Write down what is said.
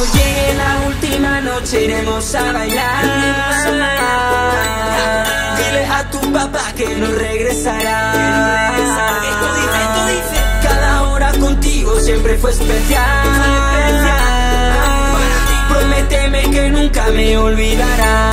Cuando llegue la última noche iremos a bailar. Dile a tu papá que no regresará. Cada hora contigo siempre fue especial. Prométeme que nunca me olvidarás.